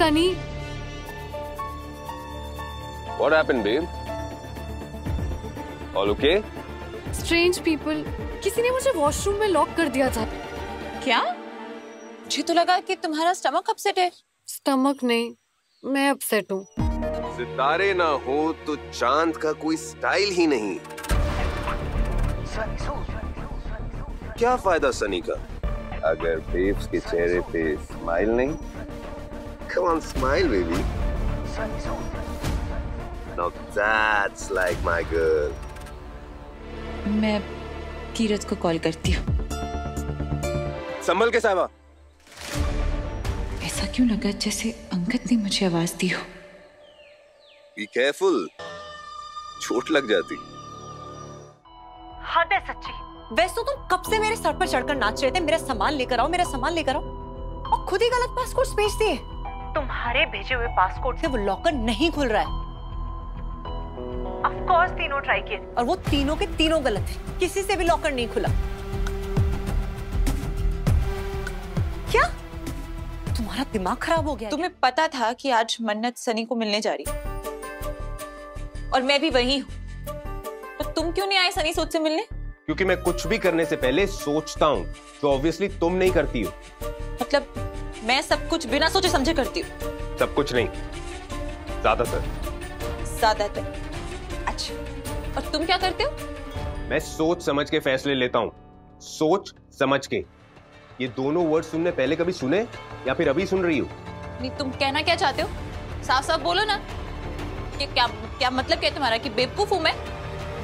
Sunny What happened, babe? All okay? Strange people किसी ने मुझे वॉशरूम में लॉक कर दिया था। क्या? मुझे तो लगा कि तुम्हारा स्टमक अपसेट है। स्टमक नहीं मैं अपसेट हूँ। सितारे ना हो तो चाँद का कोई स्टाइल ही नहीं। क्या फ़ायदा सनी का? अगर बेब्स के चेहरे पे स्माइल नहीं Come on, smile, baby. Now that's like my girl. मैं कीरत को कॉल करती हूँ। संभल के साहबा ऐसा क्यों लगा जैसे अंगद ने मुझे आवाज़ दी हो? बी केयरफुल चोट लग जाती। हद है सच्ची। वैसे तो तुम कब से मेरे सर पर चढ़कर नाच रहे थे? मेरा सामान लेकर आओ मेरा सामान लेकर आओ। और खुद ही गलत पासपोर्ट भेज दिए। तुम्हारे भेजे हुए पासपोर्ट से वो लॉकर नहीं खुल रहा है? ऑफ़ कोर्स तीनों ट्राई किए। और वो तीनों के तीनों गलत थे किसी से भी लॉकर नहीं खुला। क्या? तुम्हारा दिमाग खराब हो गया तुम्हें पता था कि आज मन्नत सनी को मिलने जा रही और मैं भी वही हूँ। तो तुम क्यों नहीं आए सनी सोच से मिलने? क्योंकि मैं कुछ भी करने से पहले सोचता हूँ जो ऑब्वियसली तुम नहीं करती हो। मतलब मैं सब कुछ बिना सोचे समझे करती हूँ। सब कुछ नहीं। ज़्यादातर ज़्यादातर अच्छा और तुम क्या करते हो? मैं सोच समझ के फैसले लेता हूँ। सोच समझ के। ये दोनों वर्ड सुनने पहले कभी सुने या फिर अभी सुन रही हो? नहीं तुम कहना क्या चाहते हो? साफ़ साफ़ बोलो ना। कि क्या क्या मतलब क्या है तुम्हारा कि बेवकूफ़ हूँ मैं?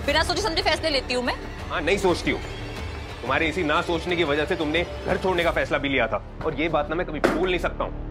बिना सोचे समझे फैसले लेती हूँ मैं? हाँ नहीं सोचती हो। तुम्हारे इसी ना सोचने की वजह से तुमने घर छोड़ने का फैसला भी लिया था। और ये बात ना मैं कभी भूल नहीं सकता हूँ।